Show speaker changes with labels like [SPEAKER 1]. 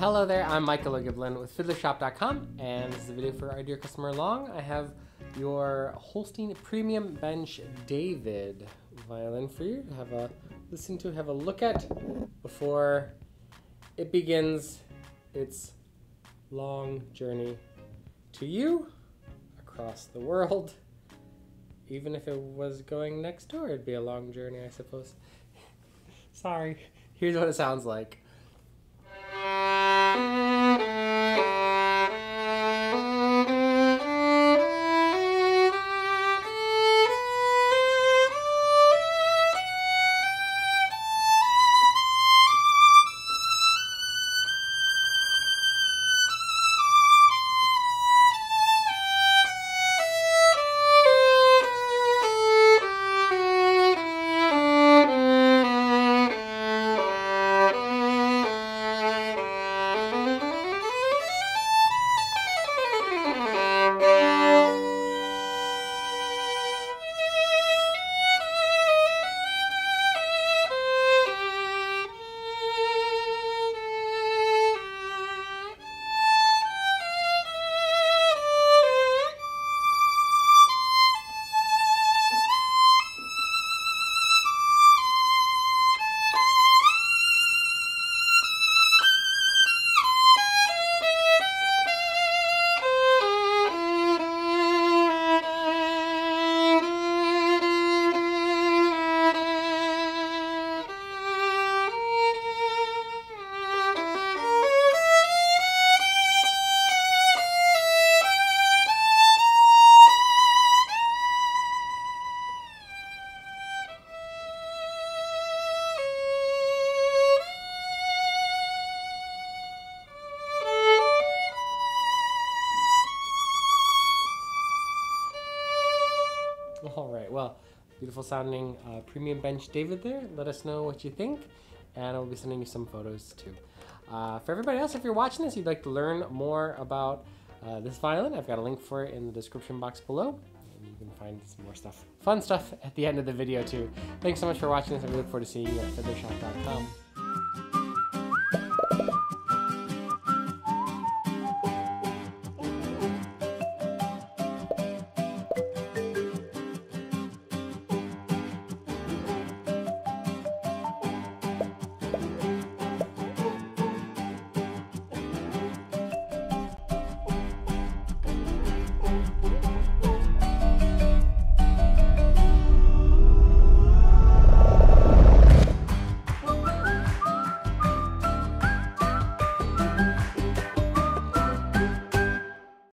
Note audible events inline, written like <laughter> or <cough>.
[SPEAKER 1] Hello there, I'm Michael O'Giblin with FiddlerShop.com, and this is a video for our dear customer Long. I have your Holstein Premium Bench David violin for you to have a listen to, have a look at before it begins its long journey to you across the world. Even if it was going next door, it'd be a long journey, I suppose. <laughs> Sorry. Here's what it sounds like. <laughs> All right, well, beautiful sounding uh, premium bench David there. Let us know what you think, and I'll be sending you some photos too. Uh, for everybody else, if you're watching this, you'd like to learn more about uh, this violin, I've got a link for it in the description box below. And you can find some more stuff, fun stuff at the end of the video too. Thanks so much for watching this, and we look forward to seeing you at fiddlershop.com.